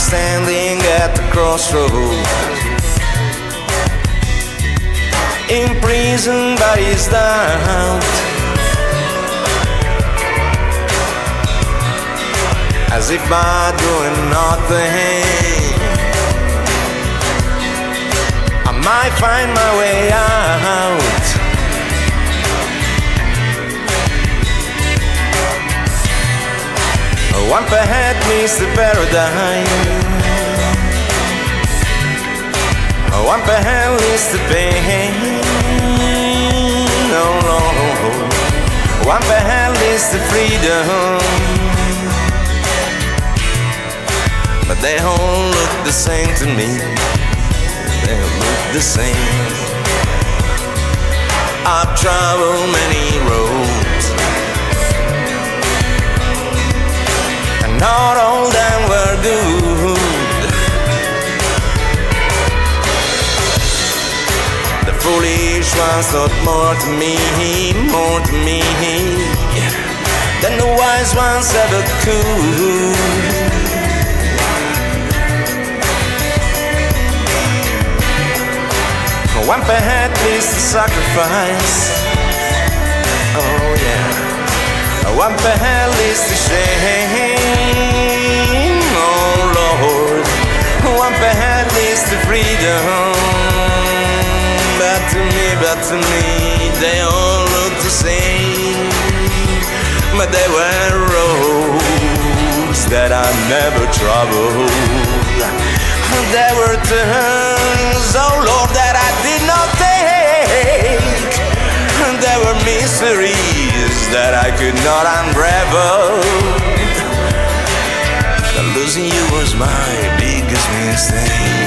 standing at the crossroads, imprisoned by his doubt. As if by doing nothing, I might find my way out. One perhaps means the paradise. One perhaps is the pain. No, no. One perhaps is the freedom. But they all look the same to me. They all look the same. I've traveled many foolish ones thought more to me, more to me than the wise ones ever could. One perhaps is the sacrifice. Oh yeah. One perhaps is the shame. Oh Lord. One perhaps is the freedom. To me, they all look the same. But they were roads that I never traveled. There were turns, oh Lord, that I did not take. There were mysteries that I could not unravel. Losing you was my biggest mistake.